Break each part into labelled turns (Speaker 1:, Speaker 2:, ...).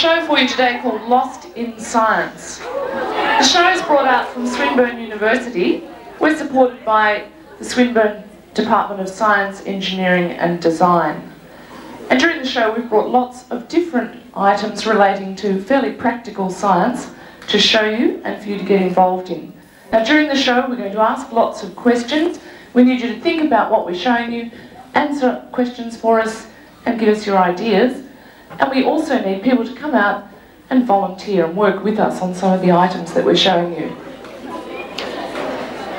Speaker 1: show for you today called Lost in Science. The show is brought out from Swinburne University. We're supported by the Swinburne Department of Science, Engineering and Design. And during the show we've brought lots of different items relating to fairly practical science to show you and for you to get involved in. Now during the show we're going to ask lots of questions. We need you to think about what we're showing you, answer questions for us and give us your ideas. And we also need people to come out and volunteer and work with us on some of the items that we're showing you.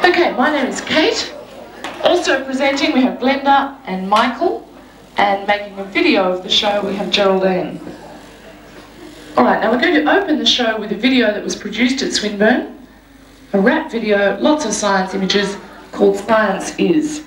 Speaker 1: Okay, my name is Kate. Also presenting we have Glenda and Michael and making a video of the show we have Geraldine. Alright, now we're going to open the show with a video that was produced at Swinburne. A rap video, lots of science images called Science Is.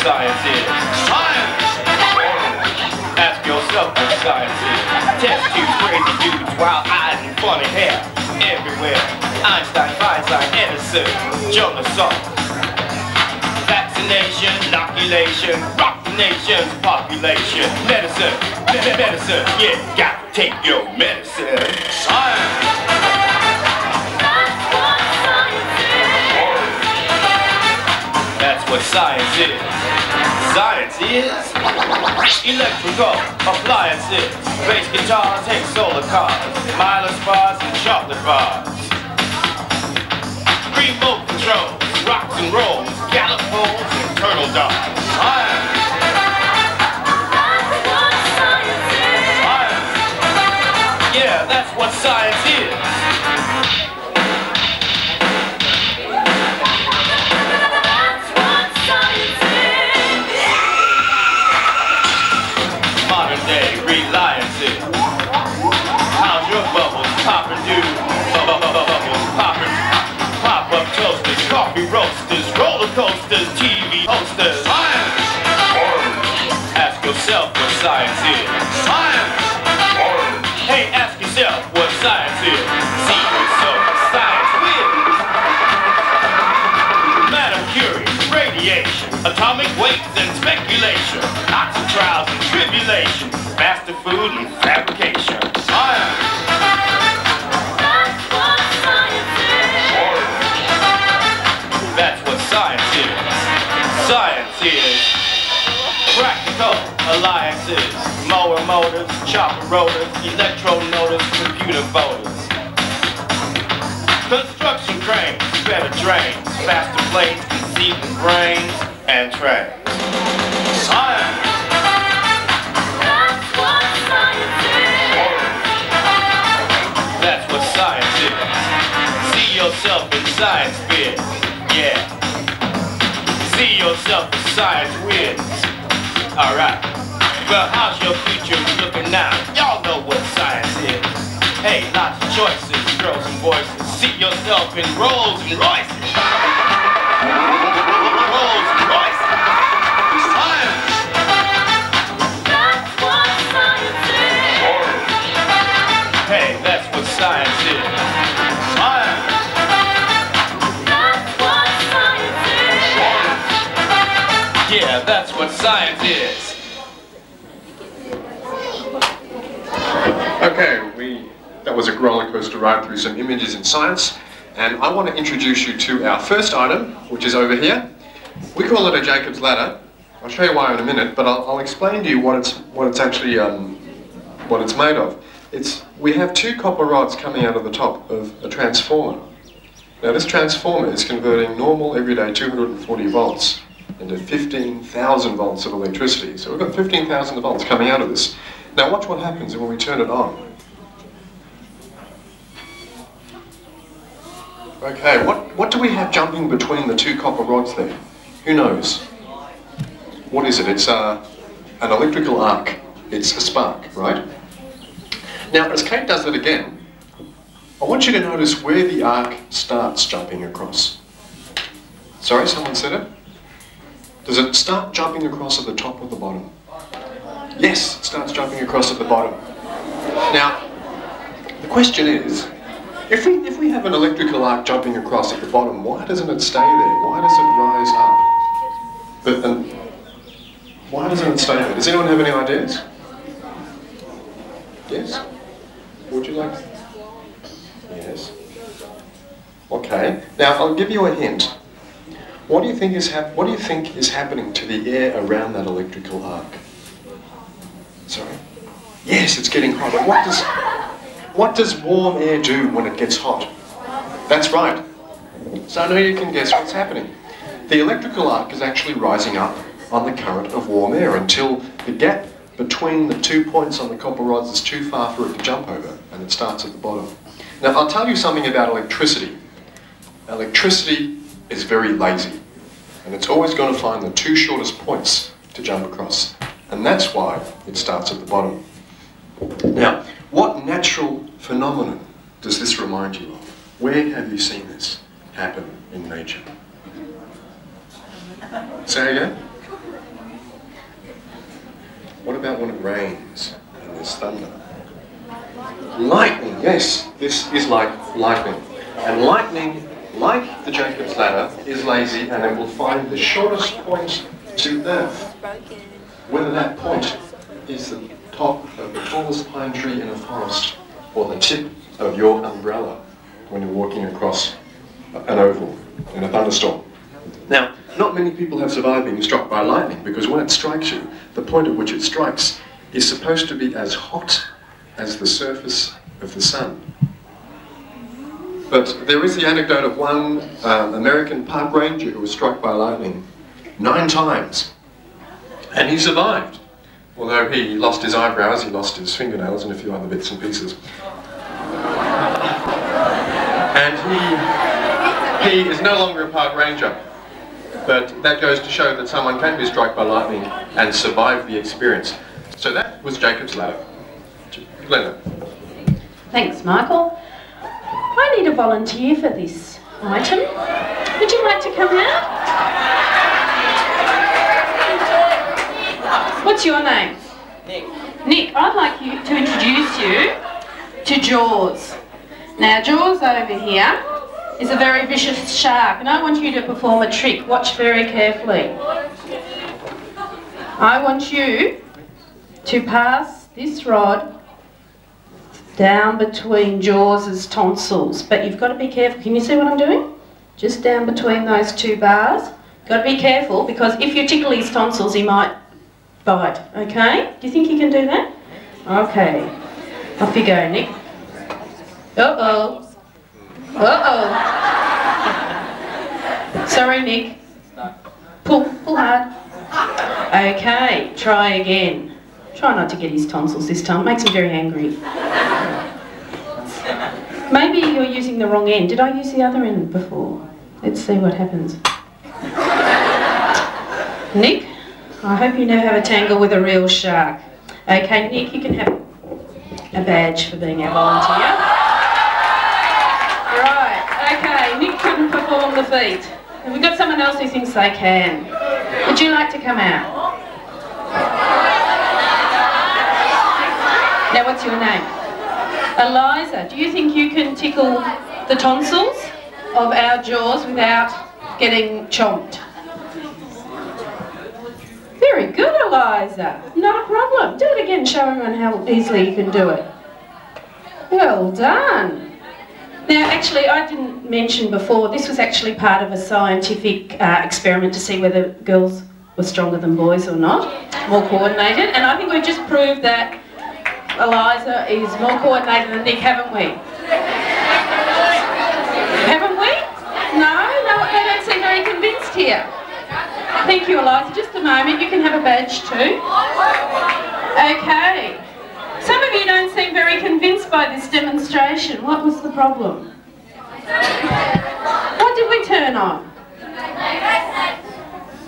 Speaker 2: Science is. Science! Ask yourself what science is. Test tubes, crazy dudes, wild eyes and funny hair. Everywhere. Einstein, Feinstein, Edison, Jonas Salk. Vaccination, inoculation, rock the nation's population. Medicine, me- me- medicine, yeah, got to take your medicine. Science! That's what science is. Is electrical appliances, bass guitars and solar cars, mileage bars and chocolate bars, remote controls, rocks and rolls, gallop poles and turtle dogs. Yeah, that's what science is. Toasters, roasters, roller coasters, TV hosters. Science! Ask yourself what science is. Science! Hey, ask yourself what science is. See yourself science with. Madam Curie, radiation, atomic weights and speculation, lots trials and tribulation, faster food and fabrication. Alliances, mower motors, chopper rotors, electro motors, computer voters. Construction cranes, better drains, faster planes, conceiving brains, and trains. Science! That's what science is. See yourself in science biz. Yeah. See yourself in science whiz. Alright. Well, how's your future looking now? Y'all know what science is. Hey, lots of choices, girls and voices. See yourself in Rolls and Royces. Rolls and Royces. Science. That's what science is. Hey, that's what science is. Science. That's what science is. Yeah, that's what science is.
Speaker 3: Okay, we that was a roller coaster ride through some images in science, and I want to introduce you to our first item, which is over here. We call it a Jacob's ladder. I'll show you why in a minute, but I'll, I'll explain to you what it's what it's actually um, what it's made of. It's we have two copper rods coming out of the top of a transformer. Now this transformer is converting normal everyday 240 volts into 15,000 volts of electricity. So we've got 15,000 volts coming out of this. Now watch what happens when we turn it on. Okay, what, what do we have jumping between the two copper rods there? Who knows? What is it? It's uh, an electrical arc. It's a spark, right? Now, as Kate does it again, I want you to notice where the arc starts jumping across. Sorry, someone said it? Does it start jumping across at the top or the bottom? Yes, it starts jumping across at the bottom. Now, the question is, if we, if we have an electrical arc jumping across at the bottom, why doesn't it stay there? Why does it rise up? But, um, why doesn't it stay there? Does anyone have any ideas? Yes? Would you like? Yes. Okay. Now I'll give you a hint. What do you think is hap- What do you think is happening to the air around that electrical arc? Sorry. Yes, it's getting hotter. What does What does warm air do when it gets hot? That's right. So now you can guess what's happening. The electrical arc is actually rising up on the current of warm air until the gap between the two points on the copper rods is too far for it to jump over and it starts at the bottom. Now I'll tell you something about electricity. Electricity is very lazy and it's always going to find the two shortest points to jump across and that's why it starts at the bottom. Now, what natural phenomenon does this remind you of? Where have you seen this happen in nature? Say again? What about when it rains and there's thunder? Lightning, yes, this is like lightning. And lightning, like the Jacob's ladder, is lazy and it will find the shortest point to earth. Whether that point is the top of the tallest pine tree in a forest or the tip of your umbrella when you're walking across an oval in a thunderstorm. Now, not many people have survived being struck by lightning because when it strikes you, the point at which it strikes is supposed to be as hot as the surface of the sun. But there is the anecdote of one um, American park ranger who was struck by lightning nine times, and he survived. Although he lost his eyebrows, he lost his fingernails, and a few other bits and pieces. And he, he is no longer a park ranger. But that goes to show that someone can be struck by lightning and survive the experience. So that was Jacob's ladder. Glenda.
Speaker 4: Thanks, Michael. I need a volunteer for this item. Would you like to come out? What's your name?
Speaker 5: Nick.
Speaker 4: Nick, I'd like you to introduce you to Jaws. Now, Jaws over here is a very vicious shark, and I want you to perform a trick. Watch very carefully. I want you to pass this rod down between Jaws's tonsils, but you've got to be careful. Can you see what I'm doing? Just down between those two bars. You've Got to be careful because if you tickle his tonsils, he might bite. Okay? Do you think you can do that? Okay. Off you go, Nick. Uh oh. Uh oh. Sorry, Nick. Pull, pull hard. Okay, try again. Try not to get his tonsils this time. Makes him very angry. Maybe you're using the wrong end. Did I use the other end before? Let's see what happens. Nick, I hope you never have a tangle with a real shark. Okay, Nick, you can have a badge for being our volunteer. Right, okay, Nick couldn't perform the feat. Have we got someone else who thinks they can? Would you like to come out? Now, what's your name? Eliza, do you think you can tickle the tonsils of our jaws without getting chomped? Very good, Eliza. Not a problem. Do it again. Show everyone how easily you can do it. Well done. Now, actually, I didn't mention before, this was actually part of a scientific uh, experiment to see whether girls were stronger than boys or not, more coordinated. And I think we've just proved that Eliza is more coordinated than Nick, haven't we? haven't we? No, no, I don't seem very convinced here. Thank you, Eliza. Just a moment. You can have a badge too. Okay. Some of you don't seem very convinced by this demonstration. What was the problem? What did we turn on?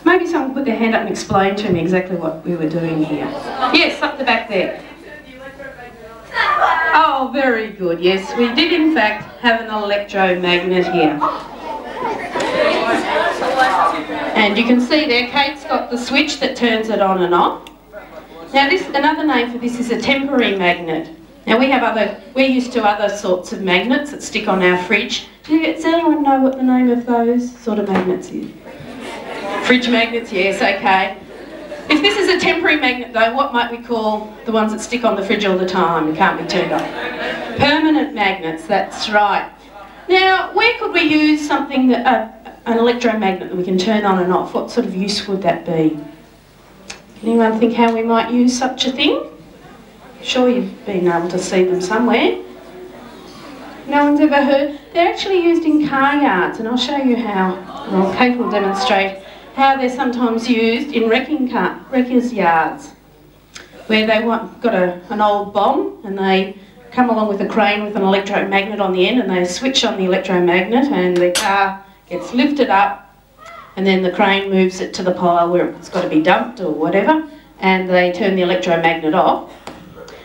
Speaker 4: Maybe someone put their hand up and explain to me exactly what we were doing here. Yes, up the back there. Oh, very good. Yes, we did in fact have an electromagnet here. And you can see there, Kate's got the switch that turns it on and off. Now this, another name for this is a temporary magnet. Now we have other, we're used to other sorts of magnets that stick on our fridge. Does anyone know what the name of those sort of magnets is? Fridge magnets, yes, okay. If this is a temporary magnet though, what might we call the ones that stick on the fridge all the time and can't be turned off? Permanent magnets, that's right. Now, where could we use something that, uh, an electromagnet that we can turn on and off? What sort of use would that be? Can anyone think how we might use such a thing? Sure you've been able to see them somewhere. No one's ever heard? They're actually used in car yards and I'll show you how. Well, Kate will demonstrate how they're sometimes used in wrecking car, wreckers' yards, where they want, got a, an old bomb and they come along with a crane with an electromagnet on the end and they switch on the electromagnet and the car gets lifted up and then the crane moves it to the pile where it's got to be dumped or whatever and they turn the electromagnet off.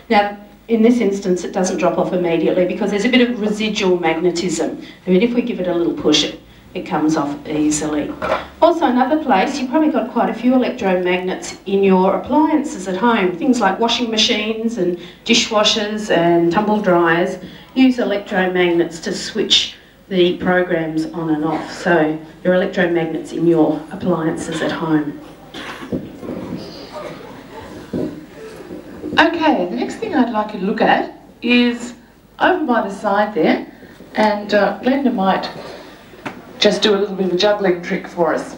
Speaker 4: Now, in this instance, it doesn't drop off immediately because there's a bit of residual magnetism. I mean, if we give it a little push, it it comes off easily. Also another place, you've probably got quite a few electromagnets in your appliances at home. Things like washing machines and dishwashers and tumble dryers use electromagnets to switch the programs on and off. So your electromagnets in your appliances at home.
Speaker 1: Okay, the next thing I'd like you to look at is over by the side there, and uh, Glenda might just do a little bit of a juggling trick for us.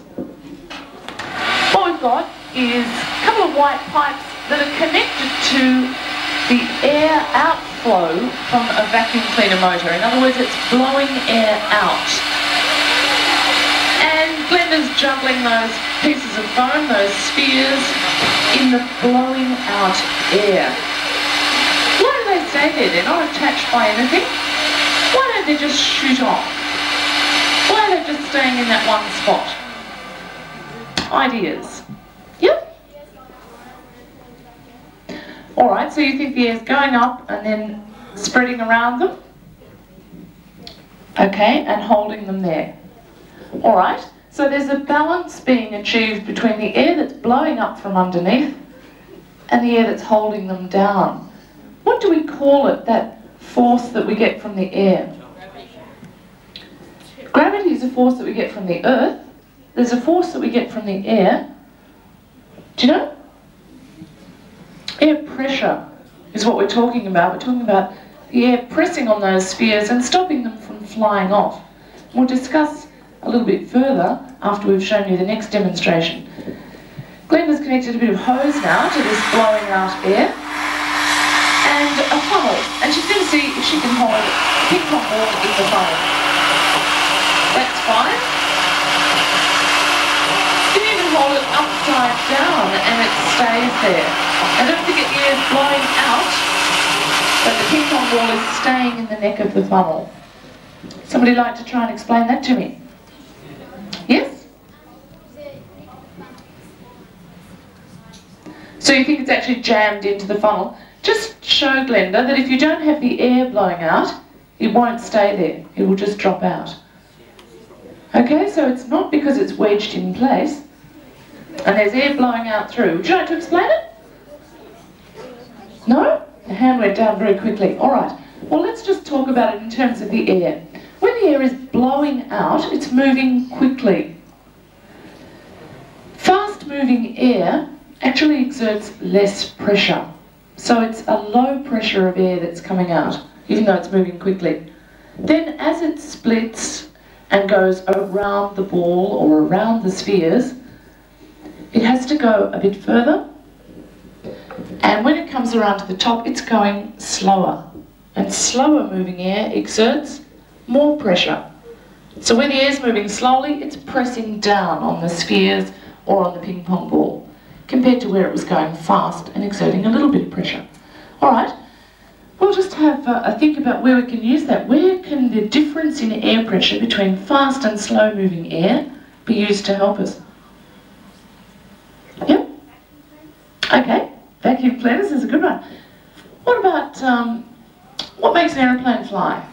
Speaker 1: What we've got is a couple of white pipes that are connected to the air outflow from a vacuum cleaner motor. In other words, it's blowing air out. And Glenda's juggling those pieces of foam, those spheres, in the blowing out air. Why do they stay there? They're not attached by anything. Why don't they just shoot off? Why are they just staying in that one spot? Ideas? Yep. Alright, so you think the air is going up and then spreading around them? Okay, and holding them there. Alright, so there's a balance being achieved between the air that's blowing up from underneath and the air that's holding them down. What do we call it, that force that we get from the air? Gravity is a force that we get from the earth. There's a force that we get from the air. Do you know? Air pressure is what we're talking about. We're talking about the air pressing on those spheres and stopping them from flying off. We'll discuss a little bit further after we've shown you the next demonstration. Glenda's connected a bit of hose now to this blowing out air and a funnel. And she's going to see if she can hold ping pong ball in the funnel. That's fine. You can even hold it upside down and it stays there. Blowing out, but the ping pong ball is staying in the neck of the funnel. Somebody like to try and explain that to me? Yes? So you think it's actually jammed into the funnel? Just show Glenda that if you don't have the air blowing out, it won't stay there. It will just drop out. Okay, so it's not because it's wedged in place and there's air blowing out through. Would you like to explain it? No? The hand went down very quickly. All right. Well, let's just talk about it in terms of the air. When the air is blowing out, it's moving quickly. Fast moving air actually exerts less pressure. So it's a low pressure of air that's coming out, even though it's moving quickly. Then as it splits and goes around the ball or around the spheres, it has to go a bit further. And when it comes around to the top, it's going slower. And slower moving air exerts more pressure. So when the air is moving slowly, it's pressing down on the spheres or on the ping pong ball, compared to where it was going fast and exerting a little bit of pressure. All right, We'll just have a think about where we can use that. Where can the difference in air pressure between fast and slow moving air be used to help us? Yep. Okay, vacuum cleaners is a good one. What about um, What makes an aeroplane fly?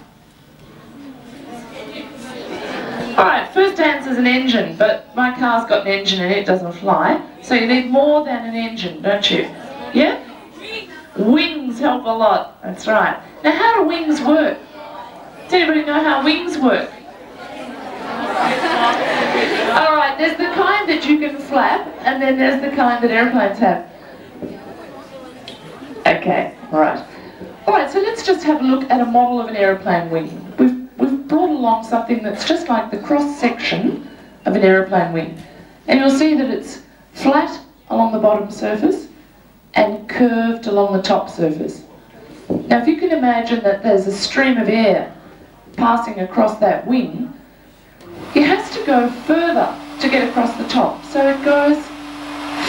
Speaker 1: Alright, first answer is an engine, but my car's got an engine and it doesn't fly. So you need more than an engine, don't you? Yeah? Wings help a lot, that's right. Now how do wings work? Does anybody know how wings work? Alright, there's the kind that you can flap, and then there's the kind that airplanes have. Okay, alright. Alright, so let's just have a look at a model of an aeroplane wing. We've, we've brought along something that's just like the cross-section of an aeroplane wing. And you'll see that it's flat along the bottom surface and curved along the top surface. Now if you can imagine that there's a stream of air passing across that wing, it has to go further to get across the top. So it goes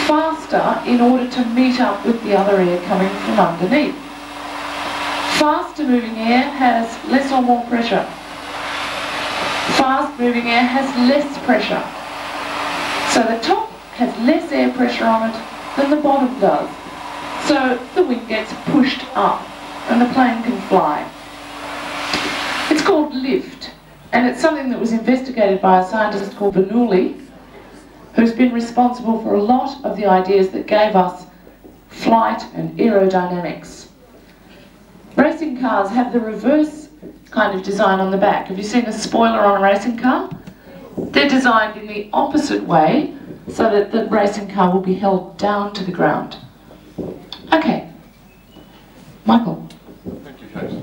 Speaker 1: faster in order to meet up with the other air coming from underneath. Faster moving air has less or more pressure. Fast moving air has less pressure. So the top has less air pressure on it than the bottom does. So the wing gets pushed up and the plane can fly. It's called lift and it's something that was investigated by a scientist called Bernoulli who's been responsible for a lot of the ideas that gave us flight and aerodynamics. Racing cars have the reverse kind of design on the back. Have you seen a spoiler on a racing car? They're designed in the opposite way so that the racing car will be held down to the ground. Okay. Michael.
Speaker 3: Thank you, Kate.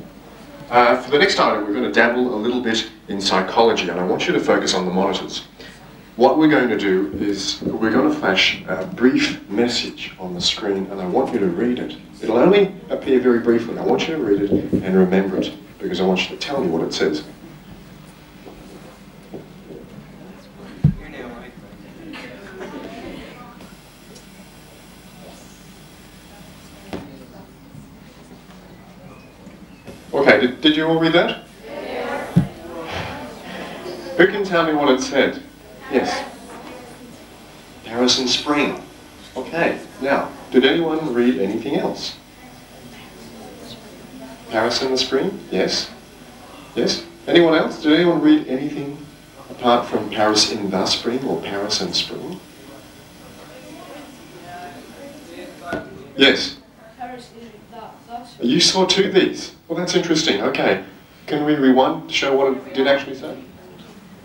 Speaker 3: Uh, for the next item, we're going to dabble a little bit in psychology, and I want you to focus on the monitors. What we're going to do is we're going to flash a brief message on the screen, and I want you to read it. It'll only appear very briefly. I want you to read it and remember it, because I want you to tell me what it says. Okay, did, did you all read that? Who can tell me what it said? Yes. Paris in spring. Okay, now, did anyone read anything else? Paris in the spring? Yes. Yes? Anyone else? Did anyone read anything apart from Paris in the spring or Paris in spring? Yes. You saw two of these. Well, that's interesting. Okay. Can we rewind to show what it did actually say?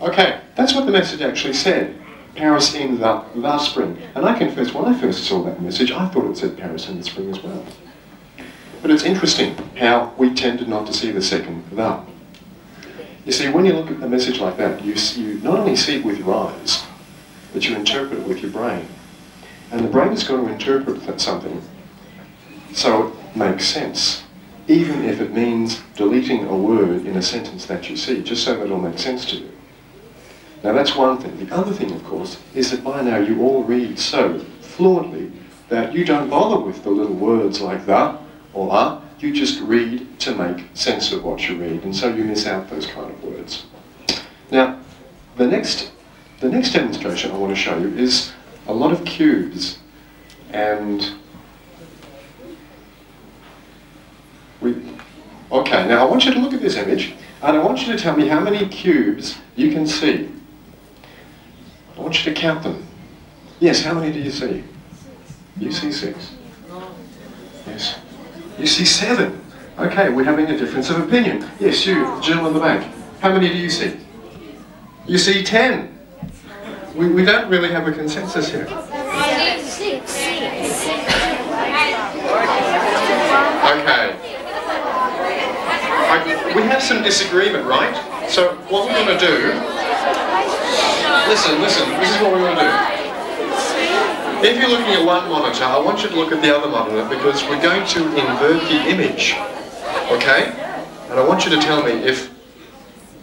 Speaker 3: Okay, that's what the message actually said. Paris in the, the spring. And I confess, when I first saw that message, I thought it said Paris in the spring as well. But it's interesting how we tended not to see the second the. You see, when you look at a message like that, you, you not only see it with your eyes, but you interpret it with your brain. And the brain is going to interpret that something so it makes sense, even if it means deleting a word in a sentence that you see, just so that it'll make sense to you. Now that's one thing. The other thing, of course, is that by now you all read so fluently that you don't bother with the little words like the or la. You just read to make sense of what you read, and so you miss out those kind of words. Now, the next, the next demonstration I want to show you is a lot of cubes, and we. Okay, now I want you to look at this image, and I want you to tell me how many cubes you can see. I want you to count them. Yes, how many do you see? You see six. Yes. You see seven. Okay, we're having a difference of opinion. Yes, you, Jill in the back. How many do you see? You see ten. We, we don't really have a consensus here. Okay. I, we have some disagreement, right? So what we're going to do... Listen, listen, this is what we're going to do. If you're looking at one monitor, I want you to look at the other monitor because we're going to invert the image. Okay? And I want you to tell me if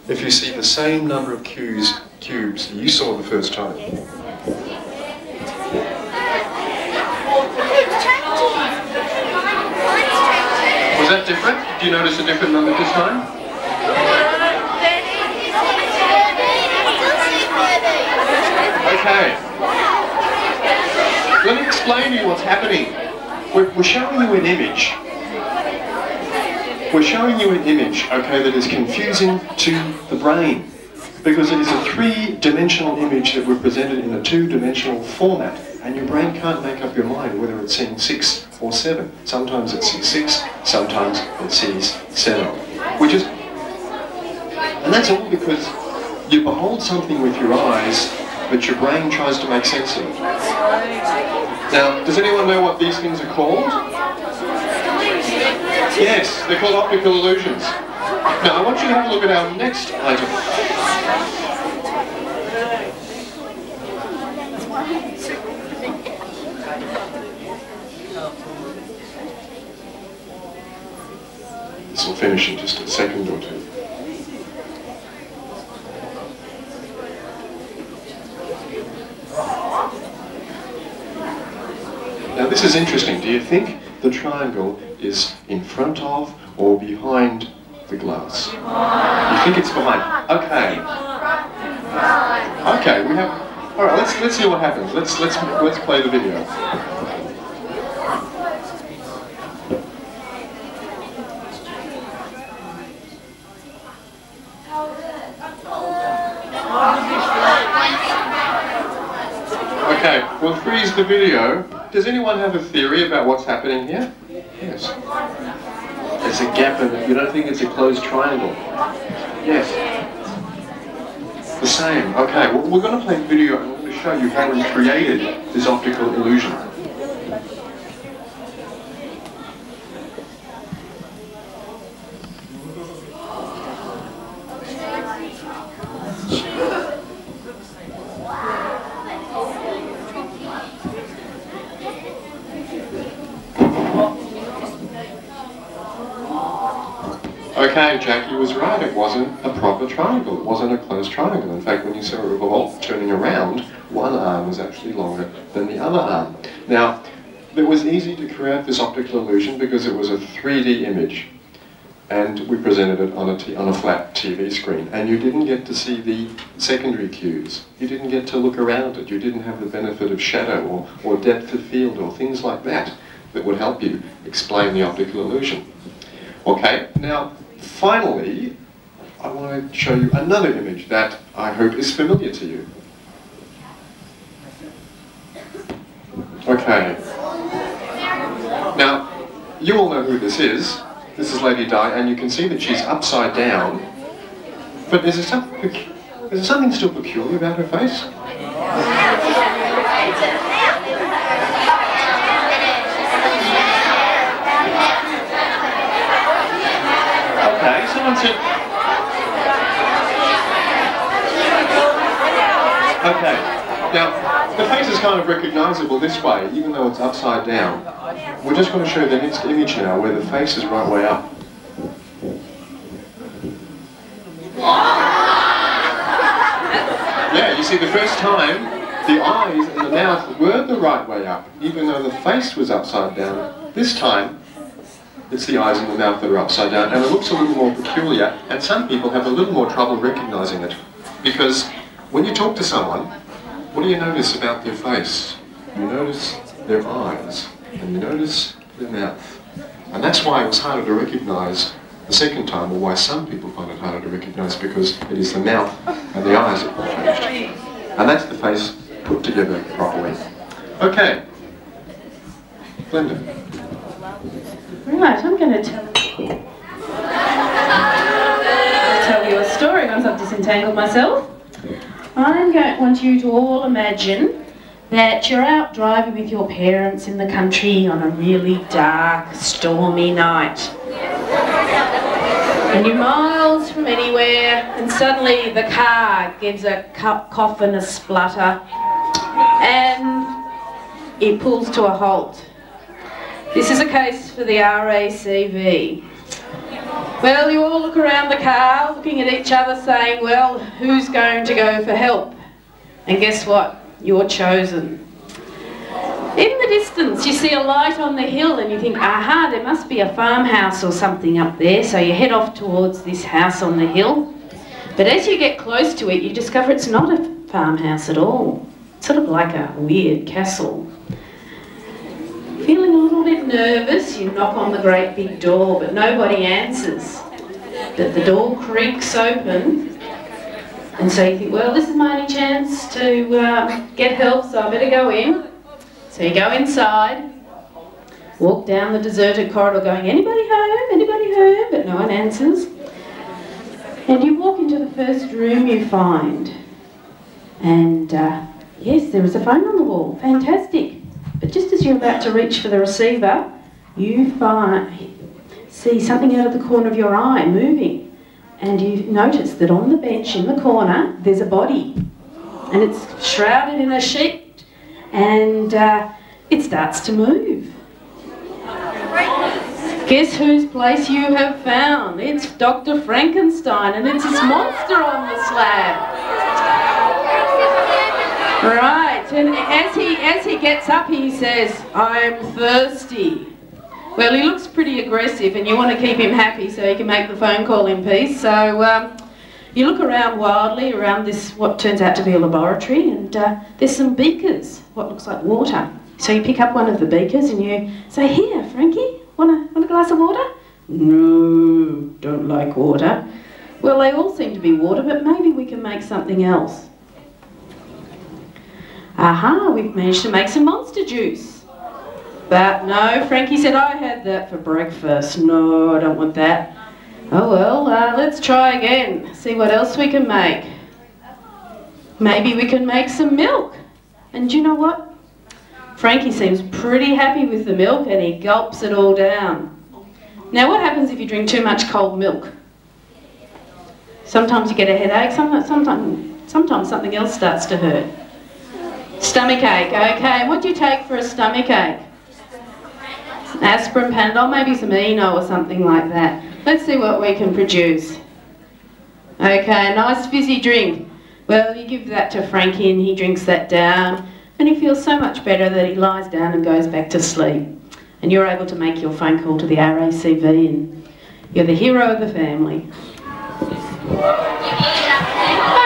Speaker 3: if you see the same number of cubes, cubes you saw the first time. Was that different? Do you notice a different number this time? Okay. Let me explain to you what's happening. We're, we're showing you an image. we're showing you an image, okay, that is confusing to the brain because it is a three-dimensional image that we're presented in a two-dimensional format and your brain can't make up your mind whether it's seeing six or seven. Sometimes it sees six, sometimes it sees seven. Which is, and that's all because you behold something with your eyes, but your brain tries to make sense of it. Now, does anyone know what these things are called? Yes, they're called optical illusions. Now, I want you to have a look at our next item. This will finish in just a second or two. Now this is interesting. Do you think the triangle is in front of or behind the glass? You think it's behind? Okay. Okay, we have. All right, let's let's see what happens. Let's let's let's play the video. Okay, we'll freeze the video. Does anyone have a theory about what's happening here? Yes. There's a gap it. You don't think it's a closed triangle? Yes. The same. Okay, well, we're going to play the video and we're going to show you how we created this optical illusion. Okay, Jackie was right. It wasn't a proper triangle. It wasn't a closed triangle. In fact, when you saw a revolt turning around, one arm was actually longer than the other arm. Now, it was easy to create this optical illusion because it was a 3D image. And we presented it on a, on a flat TV screen. And you didn't get to see the secondary cues. You didn't get to look around it. You didn't have the benefit of shadow or, or depth of field or things like that that would help you explain the optical illusion. Okay, now finally, I want to show you another image that I hope is familiar to you. Okay. Now, you all know who this is. This is Lady Di, and you can see that she's upside down. But is there, some, is there something still peculiar about her face? Okay, someone said... Okay, now, the face is kind of recognizable this way, even though it's upside down. We're just going to show the next image now, where the face is right way up. Yeah, you see, the first time, the eyes and the mouth were the right way up, even though the face was upside down. This time, it's the eyes and the mouth that are upside down, and it looks a little more peculiar, and some people have a little more trouble recognizing it. Because when you talk to someone, what do you notice about their face? You notice their eyes, and you notice their mouth. And that's why it was harder to recognize the second time, or why some people find it harder to recognize, because it is the mouth and the eyes that have changed. And that's the face put together properly. Okay. Glenda.
Speaker 4: Right, I'm going to tell tell you a story once I've disentangled myself. I'm going to want you to all imagine that you're out driving with your parents in the country on a really dark, stormy night. And you're miles from anywhere, and suddenly the car gives a cough and a splutter, and it pulls to a halt. This is a case for the RACV. Well, you all look around the car, looking at each other, saying, well, who's going to go for help? And guess what? You're chosen. In the distance, you see a light on the hill and you think, aha, there must be a farmhouse or something up there. So you head off towards this house on the hill. But as you get close to it, you discover it's not a farmhouse at all. It's sort of like a weird castle. Feeling a little bit nervous, you knock on the great big door, but nobody answers. But the door creaks open, and so you think, well, this is my only chance to uh, get help, so I better go in. So you go inside, walk down the deserted corridor going, anybody home, anybody home? But no one answers. And you walk into the first room you find. And uh, yes, there is a phone on the wall. Fantastic. You're about to reach for the receiver, you find, see something out of the corner of your eye moving. And you notice that on the bench in the corner, there's a body. And it's shrouded in a sheet. And uh, it starts to move. Guess whose place you have found? It's Dr. Frankenstein, and it's his monster on the slab. Right, and as he as he gets up, he says, "I'm thirsty." Well, he looks pretty aggressive, and you want to keep him happy so he can make the phone call in peace. So um, you look around wildly around this what turns out to be a laboratory, and uh, there's some beakers, what looks like water. So you pick up one of the beakers and you say, "Here, Frankie, Want a, want a glass of water? No, don't like water. Well, they all seem to be water, but maybe we can make something else. Aha, we've managed to make some monster juice. But no, Frankie said I had that for breakfast. No, I don't want that. Oh well, uh, let's try again. See what else we can make. Maybe we can make some milk. And you know what? Frankie seems pretty happy with the milk and he gulps it all down. Now what happens if you drink too much cold milk? Sometimes you get a headache, sometimes, sometimes, sometimes something else starts to hurt. Stomach ache, okay. What do you take for a stomach ache? Aspirin, Panadol, maybe some Eno or something like that. Let's see what we can produce. Okay, nice fizzy drink. Well, you give that to Frankie and he drinks that down and he feels so much better that he lies down and goes back to sleep. And you're able to make your phone call to the RACV and you're the hero of the family.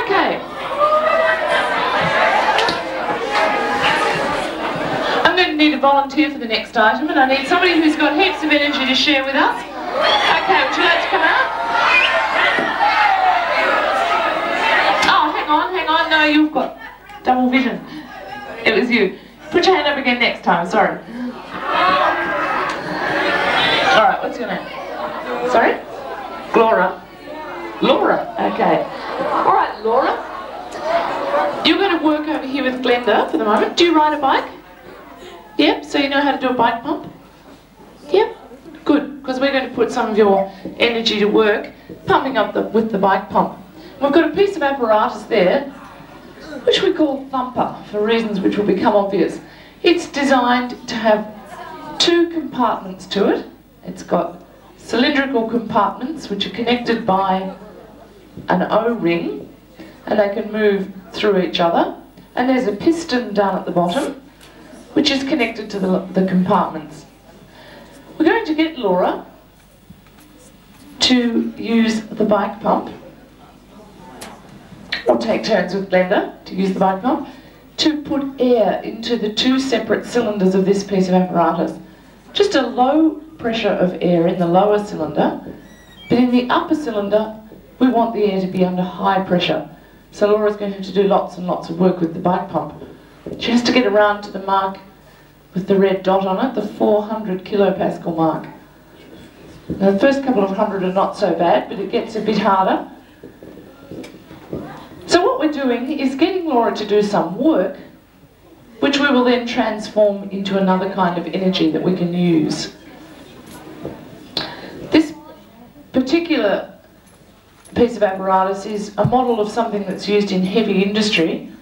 Speaker 1: Okay. I'm going to need a volunteer for the next item and I need somebody who's got heaps of energy to share with us. Okay, would you like to come out? Oh, hang on, hang on. No, you've got double vision. It was you. Put your hand up again next time, sorry. Alright, what's your name? Sorry? Laura. Laura, okay. Alright, Laura. You're going to work over here with Glenda for the moment. Do you ride a bike? Yep, so you know how to do a bike pump? Yep, good, because we're going to put some of your energy to work pumping up the, with the bike pump. We've got a piece of apparatus there which we call Thumper for reasons which will become obvious. It's designed to have two compartments to it. It's got cylindrical compartments which are connected by an O-ring and they can move through each other. And there's a piston down at the bottom which is connected to the, the compartments. We're going to get Laura to use the bike pump or take turns with Glenda to use the bike pump, to put air into the two separate cylinders of this piece of apparatus. Just a low pressure of air in the lower cylinder, but in the upper cylinder, we want the air to be under high pressure. So Laura's going to do lots and lots of work with the bike pump. She has to get around to the mark with the red dot on it, the 400 kilopascal mark. Now the first couple of hundred are not so bad, but it gets a bit harder. So what we're doing is getting Laura to do some work, which we will then transform into another kind of energy that we can use. This particular piece of apparatus is a model of something that's used in heavy industry.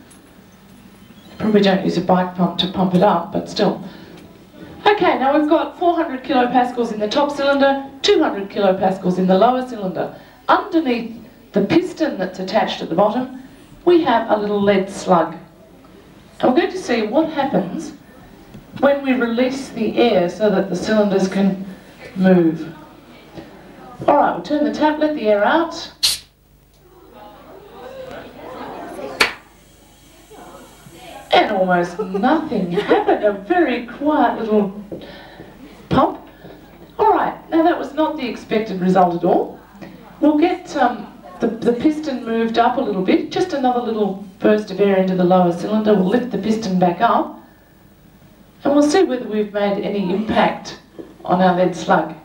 Speaker 1: Probably don't use a bike pump to pump it up, but still. Okay, now we've got 400 kilopascals in the top cylinder, 200 kilopascals in the lower cylinder. Underneath the piston that's attached at the bottom, we have a little lead slug. And we're going to see what happens when we release the air so that the cylinders can move. Alright, we'll turn the tap, let the air out. And almost nothing happened, a very quiet little pump. All right, now that was not the expected result at all. We'll get um, the, the piston moved up a little bit, just another little burst of air into the lower cylinder. We'll lift the piston back up and we'll see whether we've made any impact on our lead slug.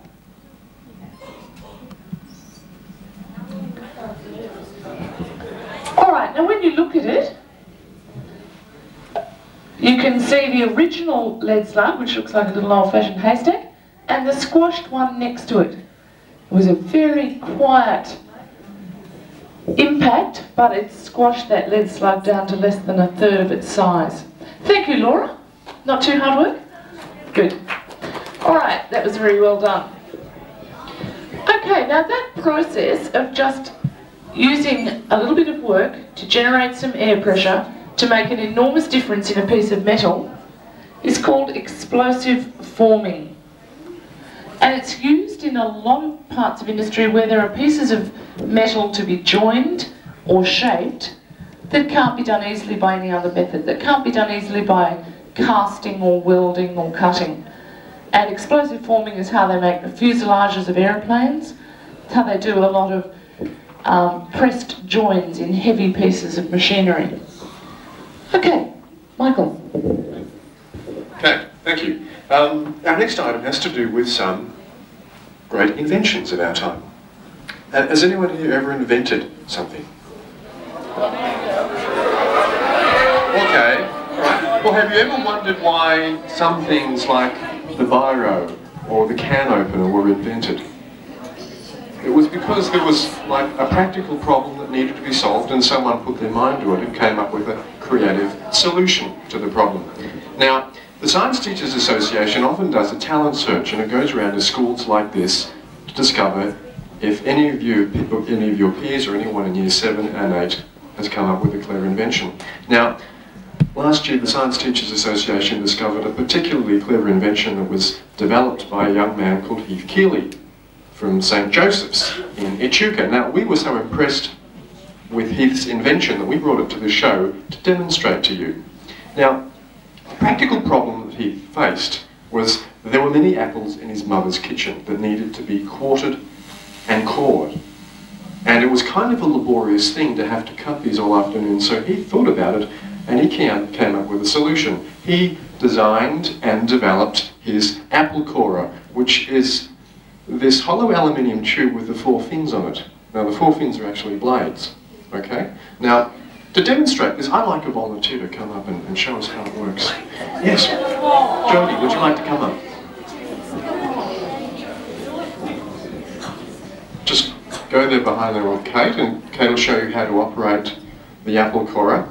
Speaker 1: Alright, now when you look at it, you can see the original lead slug, which looks like a little old-fashioned haystack, and the squashed one next to it. It was a very quiet impact, but it squashed that lead slug down to less than a third of its size. Thank you, Laura. Not too hard work? Good. Alright, that was very well done. Okay, now that process of just using a little bit of work to generate some air pressure to make an enormous difference in a piece of metal is called explosive forming. And it's used in a lot of parts of industry where there are pieces of metal to be joined or shaped that can't be done easily by any other method, that can't be done easily by casting or welding or cutting. And explosive forming is how they make the fuselages of aeroplanes. It's how they do a lot of um, pressed joins in heavy pieces of machinery. Okay, Michael.
Speaker 3: Okay, thank you. Um, our next item has to do with some great inventions of our time. Uh, has anyone here ever invented something? Okay, right. Well, have you ever wondered why some things like the biro or the can opener were invented? It was because there was like a practical problem that needed to be solved and someone put their mind to it and came up with a creative solution to the problem. Now, the Science Teachers Association often does a talent search and it goes around to schools like this to discover if any of you, any of your peers or anyone in year 7 and 8 has come up with a clever invention. Now, last year the Science Teachers Association discovered a particularly clever invention that was developed by a young man called Heath Keeley from St. Joseph's in Echuca. Now, we were so impressed with Heath's invention that we brought it to the show to demonstrate to you. Now, the practical problem that Heath faced was there were many apples in his mother's kitchen that needed to be quartered and cored. And it was kind of a laborious thing to have to cut these all afternoon, so he thought about it and he came up with a solution. He designed and developed his apple corer, which is this hollow aluminium tube with the four fins on it. Now the four fins are actually blades, okay? Now, to demonstrate this, I'd like a volunteer to come up and, and show us how it works. Yes, Jody, would you like to come up? Just go there behind there with Kate, and Kate will show you how to operate the apple corer.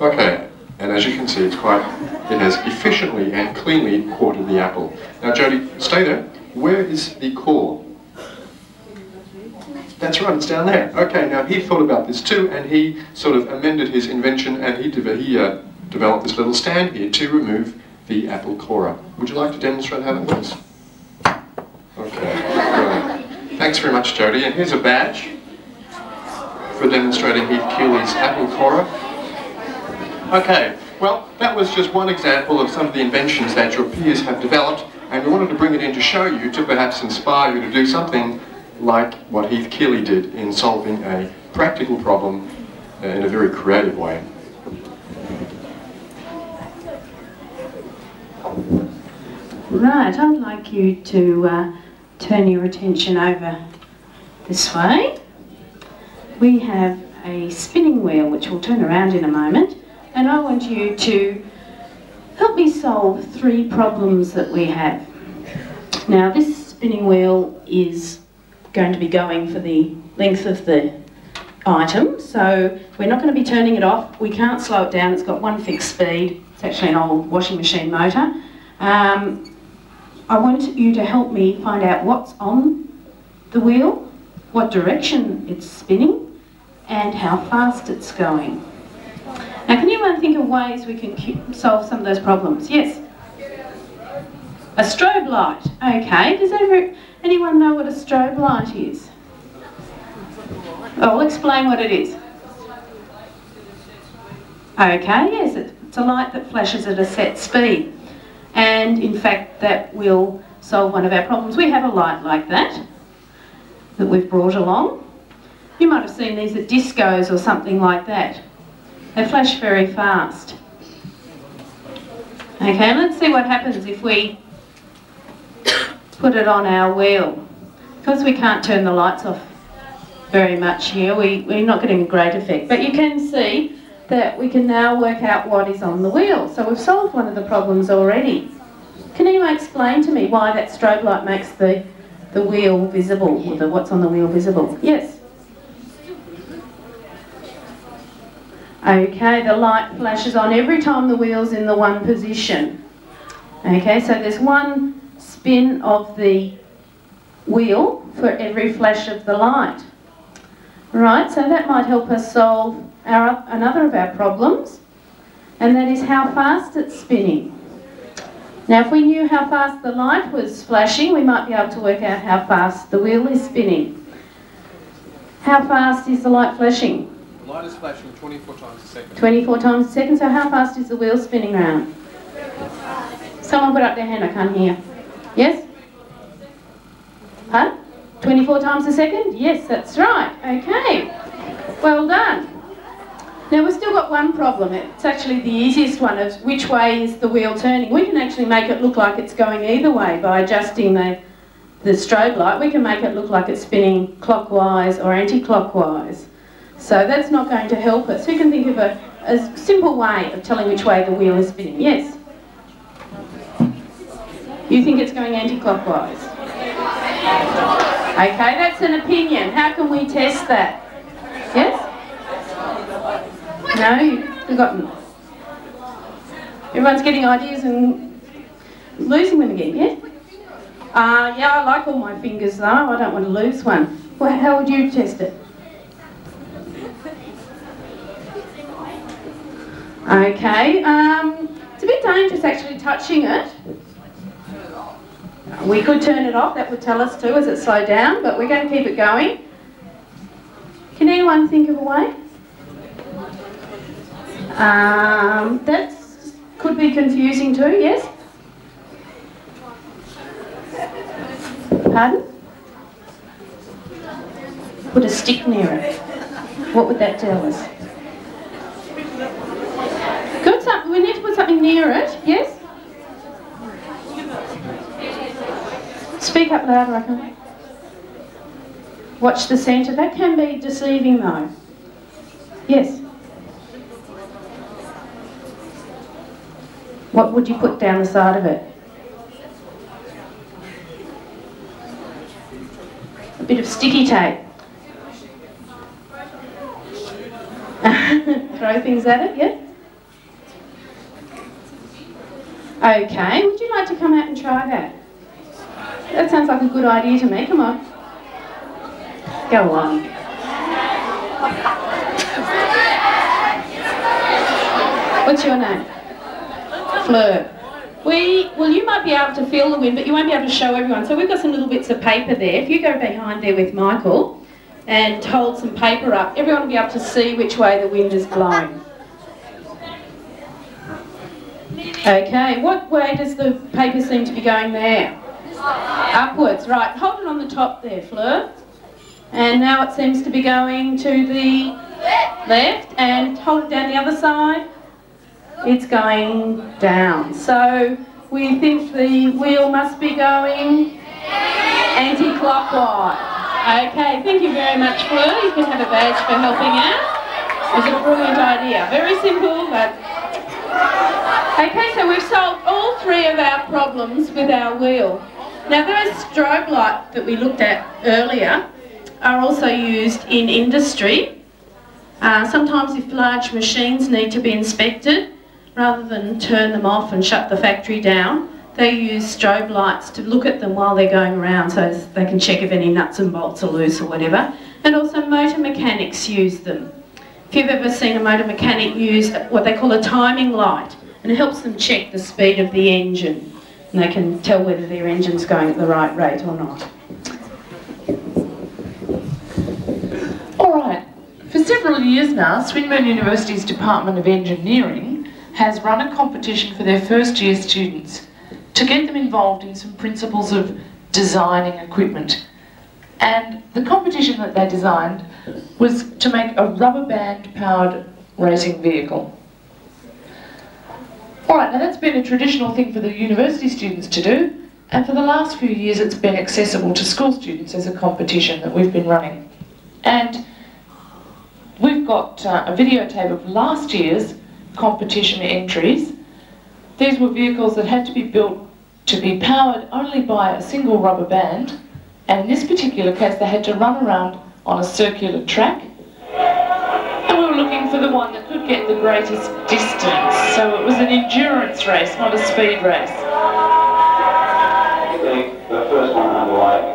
Speaker 3: Okay, and as you can see, it's quite, it has efficiently and cleanly quartered the apple. Now, Jody, stay there. Where is the core? That's right, it's down there. Okay, now he thought about this too, and he sort of amended his invention, and he, de he uh, developed this little stand here to remove the apple corer. Would you like to demonstrate how that works? Okay. Thanks very much, Jody. And here's a badge for demonstrating Heath Keeley's apple corer. Okay, well, that was just one example of some of the inventions that your peers have developed, and we wanted to bring it in to show you, to perhaps inspire you to do something like what Heath Keeley did in solving a practical problem uh, in a very creative way.
Speaker 4: Right, I'd like you to uh, turn your attention over this way. We have a spinning wheel which will turn around in a moment and I want you to help me solve three problems that we have. Now this spinning wheel is going to be going for the length of the item so we're not going to be turning it off. We can't slow it down, it's got one fixed speed. It's actually an old washing machine motor. Um, I want you to help me find out what's on the wheel, what direction it's spinning, and how fast it's going. Now, can anyone think of ways we can solve some of those problems? Yes? A strobe light. Okay, does anyone know what a strobe light is? I'll explain what it is. Okay, yes, it's a light that flashes at a set speed. And in fact, that will solve one of our problems. We have a light like that that we've brought along. You might have seen these at discos or something like that. They flash very fast. Okay, let's see what happens if we put it on our wheel. Because we can't turn the lights off very much here, we, we're not getting a great effect. But you can see that we can now work out what is on the wheel. So we've solved one of the problems already. Can anyone explain to me why that strobe light makes the, the wheel visible, or the what's on the wheel visible? Yes? Okay, the light flashes on every time the wheel's in the one position. Okay, so there's one spin of the wheel for every flash of the light. Right, so that might help us solve our, another of our problems, and that is how fast it's spinning. Now, if we knew how fast the light was flashing, we might be able to work out how fast the wheel is spinning. How fast is the light flashing?
Speaker 3: Light is flashing 24 times a second.
Speaker 4: 24 times a second, so how fast is the wheel spinning around? Someone put up their hand, I can't hear. Yes? Huh? 24 times a second? Yes, that's right. Okay. Well done. Now we've still got one problem. It's actually the easiest one of which way is the wheel turning. We can actually make it look like it's going either way by adjusting the, the strobe light. We can make it look like it's spinning clockwise or anti-clockwise. So that's not going to help us. Who can think of a, a simple way of telling which way the wheel is spinning. Yes? You think it's going anti-clockwise? Okay, that's an opinion. How can we test that? Yes? No, you've forgotten. Everyone's getting ideas and losing them again, yeah? Uh, yeah, I like all my fingers though. I don't want to lose one. Well, how would you test it? Okay, um, it's a bit dangerous actually touching it. We could turn it off, that would tell us too as it slowed down, but we're going to keep it going. Can anyone think of a way? Um, that could be confusing too, yes? Pardon? Put a stick near it. What would that tell us? We need to put something near it, yes? Speak up louder, I can. Watch the centre. That can be deceiving though. Yes. What would you put down the side of it? A bit of sticky tape. Throw things at it, yeah? Okay, would you like to come out and try that? That sounds like a good idea to me. Come on. Go on. What's your name? Fleur. We, well, you might be able to feel the wind, but you won't be able to show everyone. So we've got some little bits of paper there. If you go behind there with Michael and hold some paper up, everyone will be able to see which way the wind is blowing. Okay, what way does the paper seem to be going there? Upwards, right. Hold it on the top there, Fleur. And now it seems to be going to the left and hold it down the other side. It's going down. So we think the wheel must be going anti-clockwise. Okay, thank you very much, Fleur. You can have a badge for helping out. It was a brilliant idea. Very simple, but... Okay, so we've solved all three of our problems with our wheel. Now those strobe light that we looked at earlier are also used in industry. Uh, sometimes if large machines need to be inspected, rather than turn them off and shut the factory down, they use strobe lights to look at them while they're going around so they can check if any nuts and bolts are loose or whatever. And also motor mechanics use them if you've ever seen a motor mechanic use what they call a timing light, and it helps them check the speed of the engine, and they can tell whether their engine's going at the right rate or not.
Speaker 1: All right. For several years now, Swinburne University's Department of Engineering has run a competition for their first year students to get them involved in some principles of designing equipment. And the competition that they designed was to make a rubber band powered racing vehicle. Alright, now that's been a traditional thing for the university students to do, and for the last few years it's been accessible to school students as a competition that we've been running. And we've got uh, a videotape of last year's competition entries. These were vehicles that had to be built to be powered only by a single rubber band, and in this particular case they had to run around on a circular track. And we were looking for the one that could get the greatest distance, so it was an endurance race, not a speed race.
Speaker 5: The first one underway.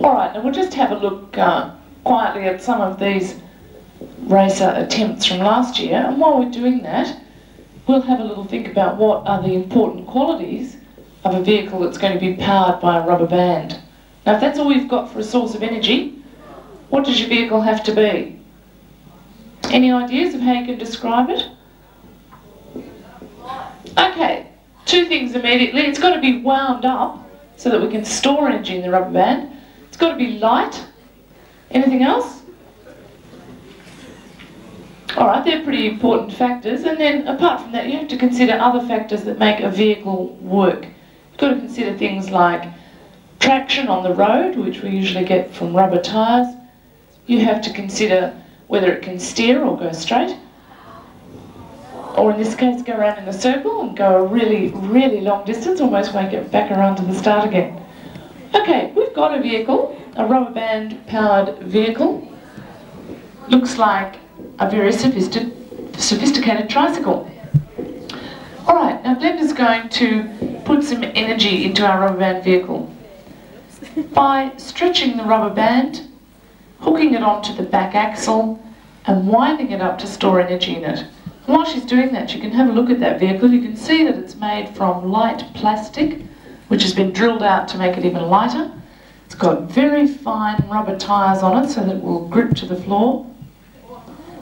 Speaker 1: Alright, now we'll just have a look uh, quietly at some of these racer attempts from last year, and while we're doing that, we'll have a little think about what are the important qualities of a vehicle that's going to be powered by a rubber band. Now if that's all you've got for a source of energy, what does your vehicle have to be? Any ideas of how you can describe it? Okay, two things immediately. It's got to be wound up so that we can store energy in the rubber band. It's got to be light. Anything else? Alright, they're pretty important factors. And then apart from that, you have to consider other factors that make a vehicle work. You've got to consider things like traction on the road, which we usually get from rubber tyres. You have to consider whether it can steer or go straight. Or in this case, go around in a circle and go a really, really long distance, almost make it back around to the start again. Okay, we've got a vehicle, a rubber band powered vehicle. Looks like a very sophistic sophisticated tricycle. Alright, now Glenda's going to put some energy into our rubber band vehicle. By stretching the rubber band, hooking it onto the back axle, and winding it up to store energy in it. And while she's doing that, you can have a look at that vehicle. You can see that it's made from light plastic, which has been drilled out to make it even lighter. It's got very fine rubber tyres on it so that it will grip to the floor.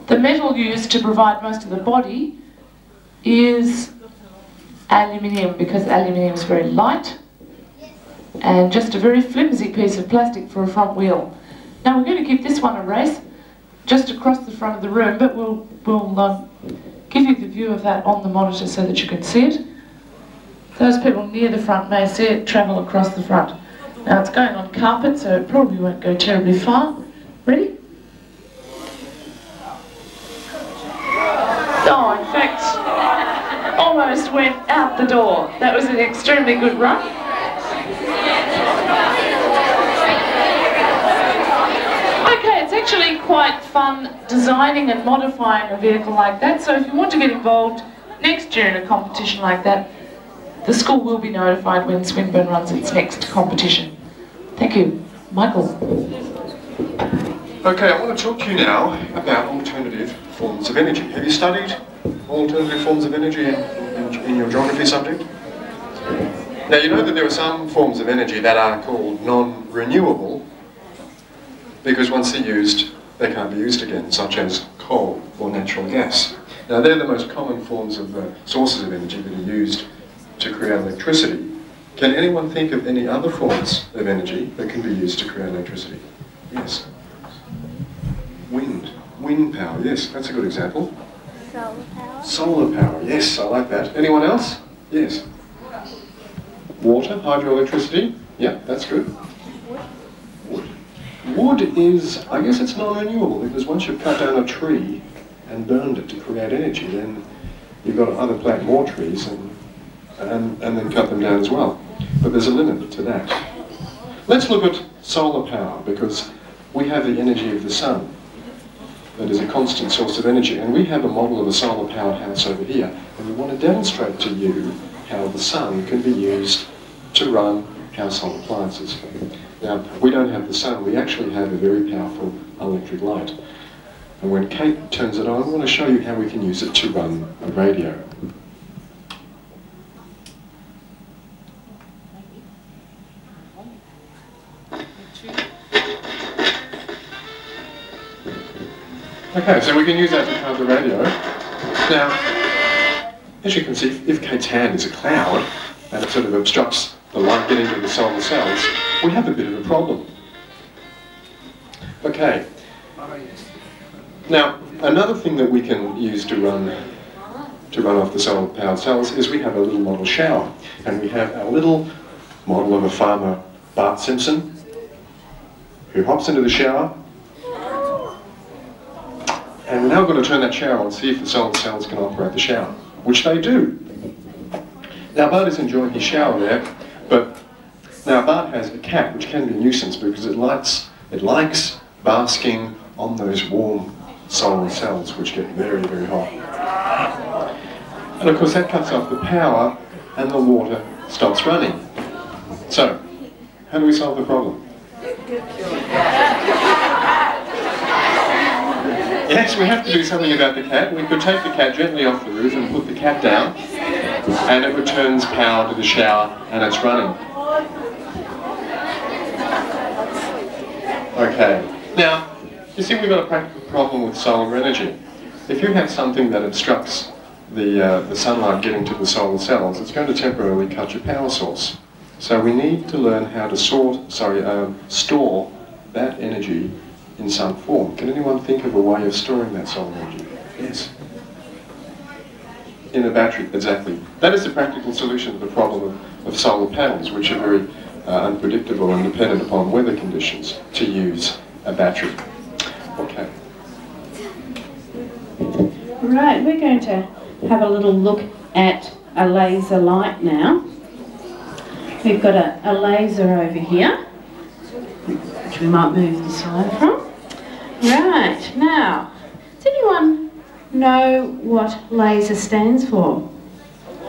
Speaker 1: The metal used to provide most of the body is aluminium because aluminium is very light and just a very flimsy piece of plastic for a front wheel. Now we're going to give this one a race just across the front of the room but we'll, we'll um, give you the view of that on the monitor so that you can see it. Those people near the front may see it travel across the front. Now it's going on carpet so it probably won't go terribly far. Ready? Oh, in fact, almost went out the door. That was an extremely good run. Okay, it's actually quite fun designing and modifying a vehicle like that. So if you want to get involved next year in a competition like that, the school will be notified when Swinburne runs its next competition. Thank you. Michael.
Speaker 3: Okay, I want to talk to you now about alternative forms of energy. Have you studied alternative forms of energy in, in, in, your geography subject? Now you know that there are some forms of energy that are called non-renewable because once they're used, they can't be used again, such as coal or natural gas. Now they're the most common forms of uh, sources of energy that are used to create electricity. Can anyone think of any other forms of energy that can be used to create electricity? Yes. Wind. Wind power, yes, that's a good example.
Speaker 6: Solar power.
Speaker 3: Solar power, yes, I like that. Anyone else? Yes. Water, hydroelectricity, yeah, that's good. Wood. Is, I guess it's non-renewable because once you've cut down a tree and burned it to create energy, then you've got to either plant more trees and, and, and then cut them down as well. But there's a limit to that. Let's look at solar power because we have the energy of the sun that is a constant source of energy. And we have a model of a solar powered house over here. And we want to demonstrate to you how the sun can be used to run household appliances. Now, we don't have the sun, we actually have a very powerful electric light. And when Kate turns it on, I want to show you how we can use it to run a radio. Okay, so we can use that to power the radio. Now, as you can see, if Kate's hand is a cloud and it sort of obstructs the light getting to the solar cells, we have a bit of a problem. Okay. Now, another thing that we can use to run to run off the solar powered cells is we have a little model shower. And we have our little model of a farmer, Bart Simpson, who hops into the shower. And we're now going to turn that shower on, and see if the solar cells can operate the shower, which they do. Now Bart is enjoying his shower there, but now Bart has a cat which can be a nuisance because it likes, it likes basking on those warm solar cells which get very, very hot. And of course that cuts off the power and the water stops running. So, how do we solve the problem? Yes, we have to do something about the cat. We could take the cat gently off the roof and put the cat down, and it returns power to the shower, and it's running. Okay, now, you see we've got a practical problem with solar energy. If you have something that obstructs the, uh, the sunlight getting to the solar cells, it's going to temporarily cut your power source. So we need to learn how to sort, sorry, um, store that energy in some form. Can anyone think of a way of storing that solar energy? Yes. In a battery, exactly. That is the practical solution to the problem of, of solar panels, which are very uh, unpredictable and dependent upon weather conditions to use a battery. Okay.
Speaker 4: Right, we're going to have a little look at a laser light now. We've got a, a laser over here, which we might move this way from. Right, now, does anyone know what laser stands for?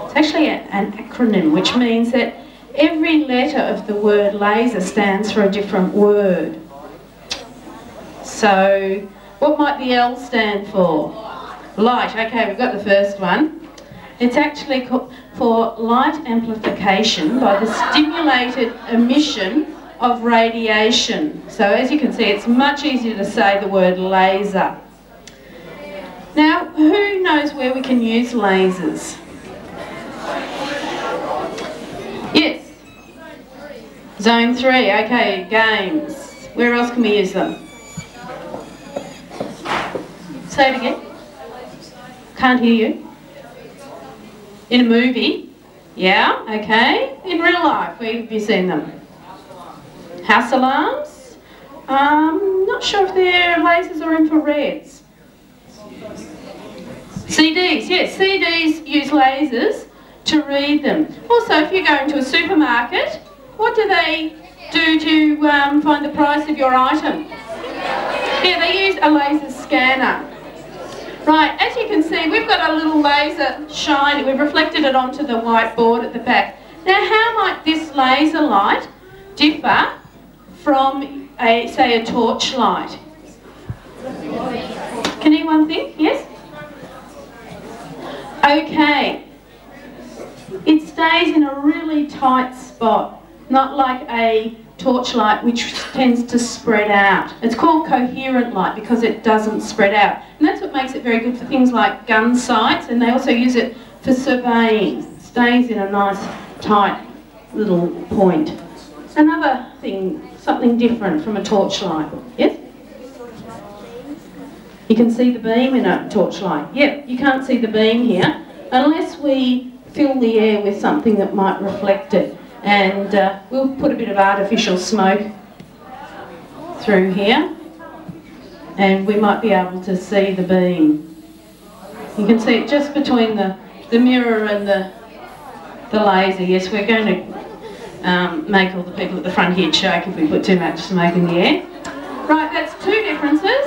Speaker 4: It's actually a, an acronym, which means that every letter of the word laser stands for a different word. So, what might the L stand for? Light, okay, we've got the first one. It's actually for light amplification by the stimulated emission of radiation. So as you can see, it's much easier to say the word laser. Now, who knows where we can use lasers? Yes. Zone 3, okay, games. Where else can we use them? Say it again. Can't hear you. In a movie? Yeah, okay. In real life, where have you seen them? House alarms? Um, not sure if they're lasers or infrareds. CDs, yes, CDs use lasers to read them. Also, if you go into a supermarket, what do they do to um, find the price of your item? Yeah, they use a laser scanner. Right, as you can see, we've got a little laser shine. We've reflected it onto the whiteboard at the back. Now, how might this laser light differ from, a, say, a torch light? Can anyone think? Yes? Okay. It stays in a really tight spot, not like a torchlight which tends to spread out. It's called coherent light because it doesn't spread out. And that's what makes it very good for things like gun sights and they also use it for surveying. It stays in a nice tight little point. Another thing something different from a torchlight. Yes? You can see the beam in a torchlight. Yep, you can't see the beam here unless we fill the air with something that might reflect it. And uh, we'll put a bit of artificial smoke through here and we might be able to see the beam. You can see it just between the, the mirror and the, the laser. Yes, we're going to um, make all the people at the front here choke if we put too much smoke in the air. Right, that's two differences.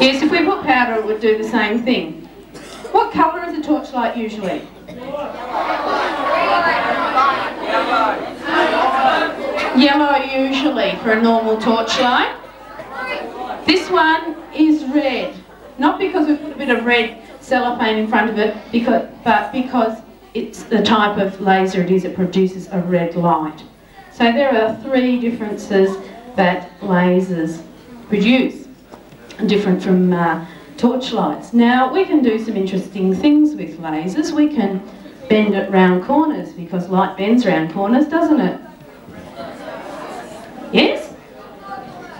Speaker 4: Yes, if we put powder it would do the same thing. What colour is a torchlight usually? Yellow. Usually for a normal torchlight. This one is red. Not because we put a bit of red cellophane in front of it, because, but because it's the type of laser it is, it produces a red light. So there are three differences that lasers produce, different from uh, torchlights. Now we can do some interesting things with lasers. We can bend it round corners because light bends round corners, doesn't it? Yes?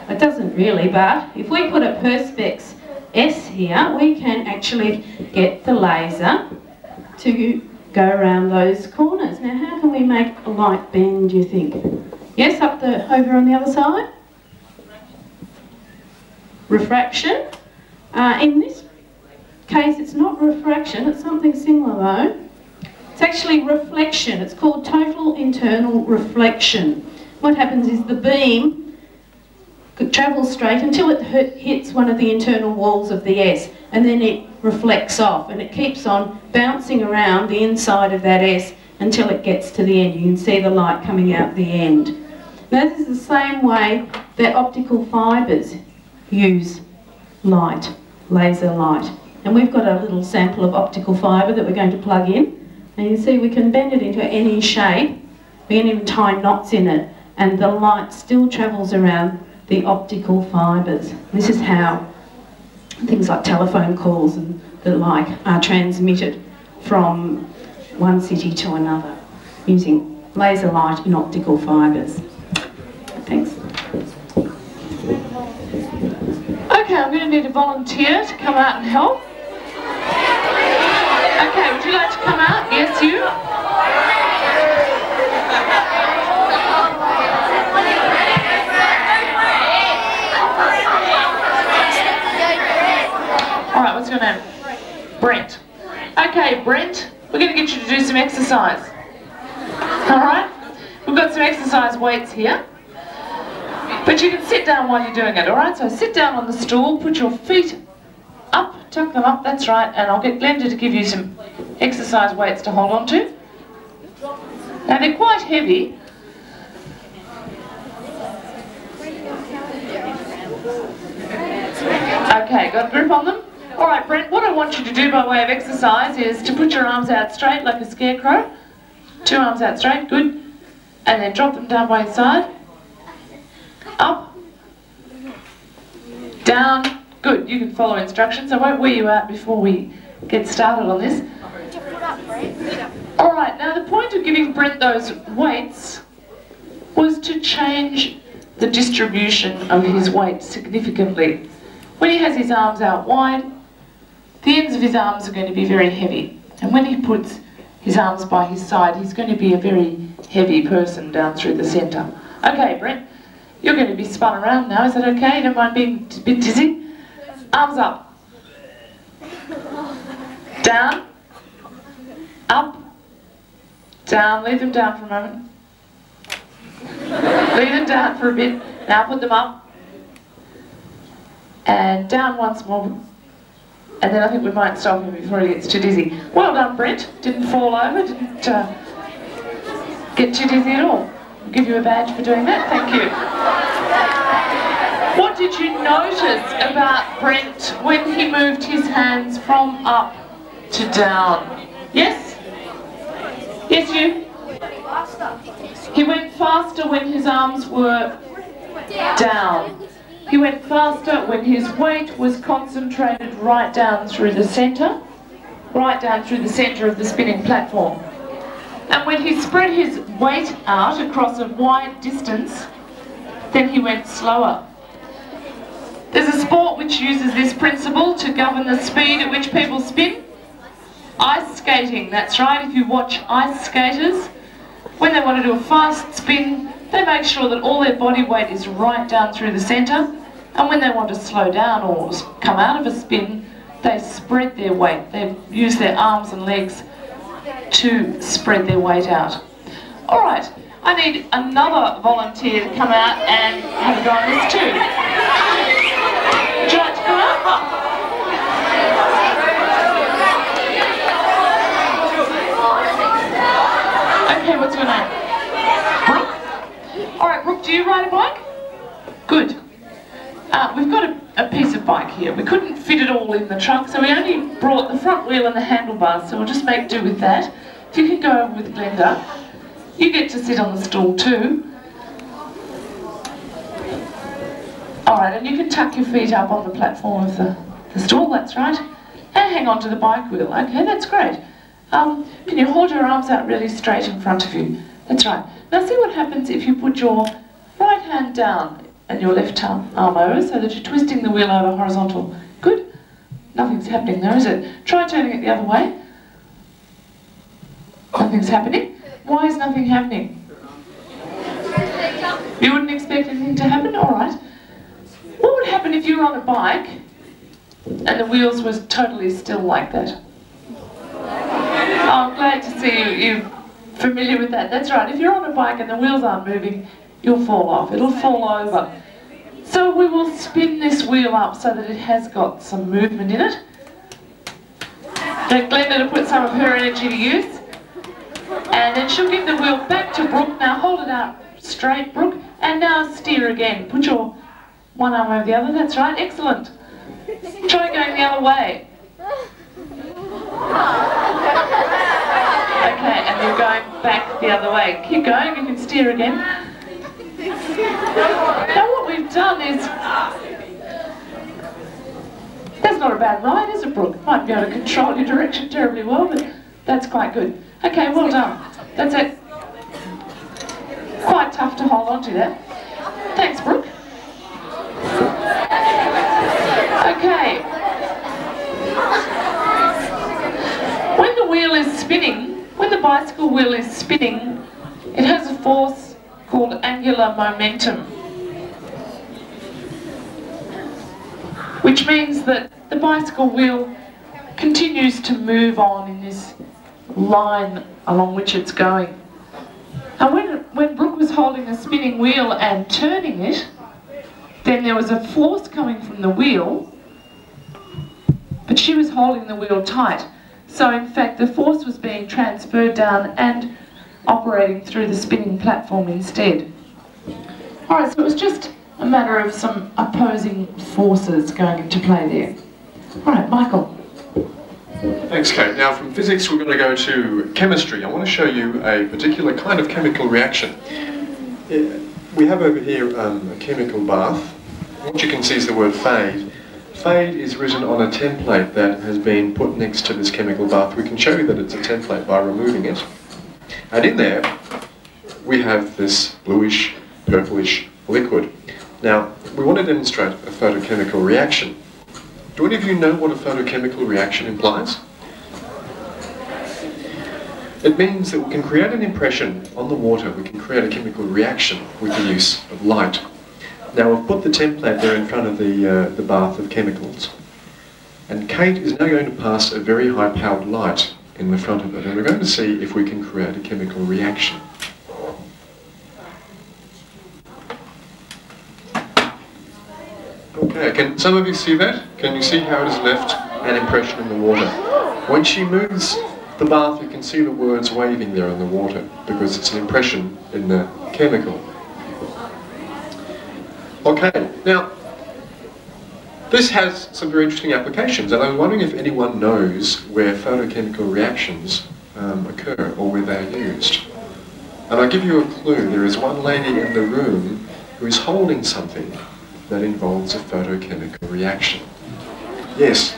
Speaker 4: It doesn't really, but if we put a Perspex S here, we can actually get the laser to go around those corners. Now how can we make a light bend, do you think? Yes, up the over on the other side? Refraction. Uh, in this case, it's not refraction, it's something similar though. It's actually reflection. It's called total internal reflection. What happens is the beam travels straight until it hits one of the internal walls of the S and then it reflects off and it keeps on bouncing around the inside of that S until it gets to the end. You can see the light coming out the end. Now this is the same way that optical fibres use light, laser light. And we've got a little sample of optical fibre that we're going to plug in. And you see we can bend it into any shape. We can even tie knots in it and the light still travels around the optical fibres. This is how things like telephone calls and the like are transmitted from one city to another using laser light and optical fibres. Thanks.
Speaker 1: Okay, I'm going to need a volunteer to come out and help. Okay, would you like to come out? Yes, you? Alright, what's your name? Brent. Okay, Brent, we're going to get you to do some exercise. Alright? We've got some exercise weights here. But you can sit down while you're doing it, alright? So sit down on the stool, put your feet up, tuck them up, that's right, and I'll get Glenda to give you some exercise weights to hold on to. Now they're quite heavy. Okay, got a grip on them? Alright Brent, what I want you to do by way of exercise is to put your arms out straight like a scarecrow. Two arms out straight, good. And then drop them down by your side. Up. Down. Good, you can follow instructions. I won't wear you out before we get started on this. Alright, now the point of giving Brent those weights was to change the distribution of his weight significantly. When he has his arms out wide, the ends of his arms are going to be very heavy. And when he puts his arms by his side, he's going to be a very heavy person down through the centre. Okay, Brent, you're going to be spun around now. Is that okay? Don't mind being a bit dizzy? Arms up. Down. Up. Down. Leave them down for a moment. Leave them down for a bit. Now put them up. And down once more. And then I think we might stop him before he gets too dizzy. Well done, Brent. Didn't fall over, didn't uh, get too dizzy at all. Give you a badge for doing that. Thank you. What did you notice about Brent when he moved his hands from up to down? Yes? Yes, you? He went faster when his arms were down. He went faster when his weight was concentrated right down through the centre, right down through the centre of the spinning platform. And when he spread his weight out across a wide distance, then he went slower. There's a sport which uses this principle to govern the speed at which people spin. Ice skating, that's right, if you watch ice skaters, when they want to do a fast spin, they make sure that all their body weight is right down through the centre. And when they want to slow down or come out of a spin, they spread their weight. They use their arms and legs to spread their weight out. All right, I need another volunteer to come out and have a go on this too. Okay, what's your name? Brooke? All right, Brooke, do you ride a bike? Good. Uh, we've got a, a, piece of bike here. We couldn't fit it all in the trunk, so we only brought the front wheel and the handlebars, so we'll just make do with that. If you can go with Glenda, you get to sit on the stool too. Alright, and you can tuck your feet up on the platform of the, the stool, that's right. And hang on to the bike wheel, okay, that's great. Um, can you hold your arms out really straight in front of you? That's right. Now see what happens if you put your right hand down and your left arm over so that you're twisting the wheel over horizontal. Good? Nothing's happening there, is it? Try turning it the other way. Nothing's happening. Why is nothing happening? You wouldn't expect anything to happen? Alright. What would happen if you were on a bike and the wheels was totally still like that? Oh, I'm glad to see you, you familiar with that. That's right. If you're on a bike and the wheels aren't moving, you'll fall off. It'll fall over. So we will spin this wheel up so that it has got some movement in it. Get Glenda to put some of her energy to use. And then she'll give the wheel back to Brooke. Now hold it up straight, Brooke. And now steer again. Put your one arm over the other. That's right. Excellent. Try going the other way. Okay, and you're going back the other way. Keep going, you can steer again. Now what we've done is... That's not a bad ride, is it, Brooke? Might be able to control your direction terribly well, but that's quite good. Okay, well done. That's it. Quite tough to hold on to that. Thanks, Brooke. Okay. When the wheel is spinning, when the bicycle wheel is spinning, it has a force called angular momentum. Which means that the bicycle wheel continues to move on in this line along which it's going. And when, when Brooke was holding the spinning wheel and turning it, then there was a force coming from the wheel, but she was holding the wheel tight. So in fact, the force was being transferred down and operating through the spinning platform instead. Alright, so it was just a matter of some opposing forces going into play there. Alright, Michael.
Speaker 3: Thanks, Kate. Now, from physics, we're going to go to chemistry. I want to show you a particular kind of chemical reaction. We have over here um, a chemical bath. What you can see is the word fade. Fade is written on a template that has been put next to this chemical bath. We can show you that it's a template by removing it. And in there, we have this bluish, purplish liquid. Now, we want to demonstrate a photochemical reaction. Do any of you know what a photochemical reaction implies? It means that we can create an impression on the water, we can create a chemical reaction with the use of light. Now I've put the template there in front of the, uh, the bath of chemicals. And Kate is now going to pass a very high powered light in the front of it and we're going to see if we can create a chemical reaction. Okay, can some of you see that? Can you see how it has left an impression in the water? When she moves the bath, you can see the words waving there in the water because it's an impression in the chemical. Okay, now this has some very interesting applications and I'm wondering if anyone knows where photochemical reactions um, occur or where they're used. And I'll give you a clue. There is one lady in the room who is holding something that involves a photochemical reaction. Yes,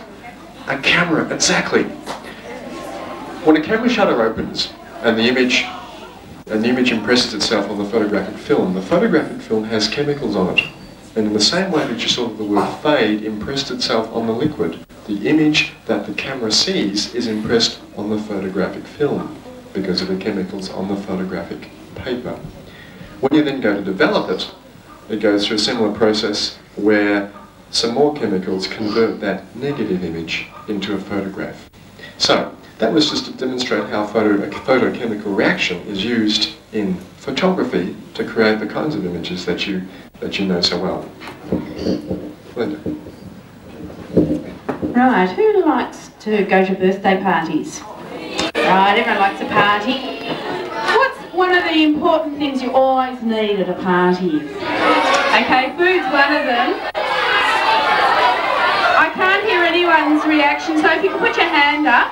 Speaker 3: a camera, exactly. When a camera shutter opens and the image and the image impresses itself on the photographic film, the photographic film has chemicals on it. And in the same way that you saw the word fade impressed itself on the liquid, the image that the camera sees is impressed on the photographic film because of the chemicals on the photographic paper. When you then go to develop it, it goes through a similar process where some more chemicals convert that negative image into a photograph. So, that was just to demonstrate how photo, a photochemical reaction is used in photography to create the kinds of images that you, that you know so well. Linda.
Speaker 4: Right, who likes to go to birthday parties? Right, everyone likes a party. One of the important things you always need at a party? Okay, food's one of them. I can't hear anyone's reaction. So if you can put your hand up,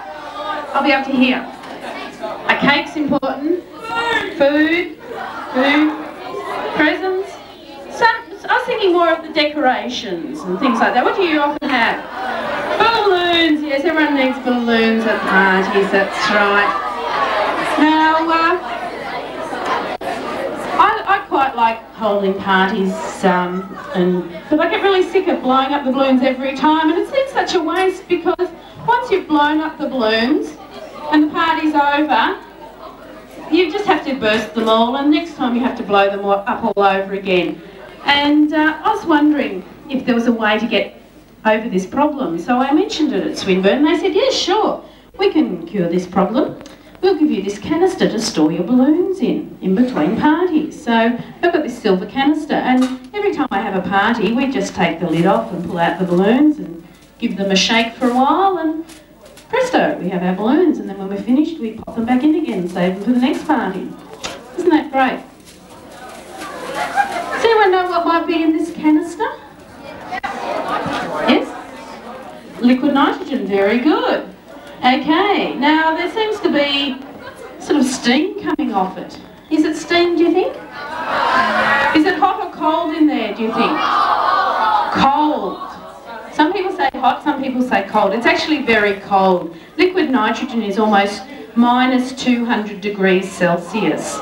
Speaker 4: I'll be able to hear. A cake's important. Food, food, presents. Some, I was thinking more of the decorations and things like that. What do you often have? Balloons. Yes, everyone needs balloons at parties. That's right. Now, uh, quite like holding parties, um, and but I get really sick of blowing up the balloons every time, and it seems such a waste because once you've blown up the balloons and the party's over, you just have to burst them all, and next time you have to blow them all- up all over again. And uh, I was wondering if there was a way to get over this problem, so I mentioned it at Swinburne. And they said, yes, sure, we can cure this problem. We'll give you this canister to store your balloons in, in between parties. So I've got this silver canister and every time I have a party we just take the lid off and pull out the balloons and give them a shake for a while and presto, we have our balloons and then when we're finished we pop them back in again and save them for the next party. Isn't that great? Does anyone know what might be in this canister? Yes? Liquid nitrogen, very good. Okay, now there seems to be sort of steam coming off it. Is it steam, do you think? Is it hot or cold in there, do you think? Cold. Some people say hot, some people say cold. It's actually very cold. Liquid nitrogen is almost minus 200 degrees Celsius.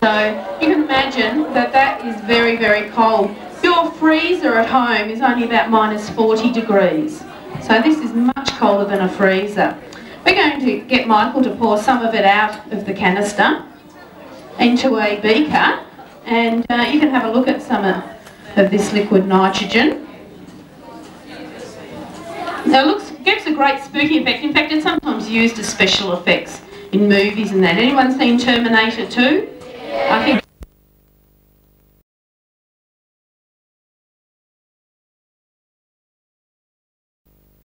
Speaker 4: So you can imagine that that is very, very cold. Your freezer at home is only about minus 40 degrees. So this is much colder than a freezer. We're going to get Michael to pour some of it out of the canister into a beaker and uh, you can have a look at some of, this liquid nitrogen. Now it looks, gives a great spooky effect. In fact, it's sometimes used as special effects in movies and that. Anyone seen Terminator 2? I think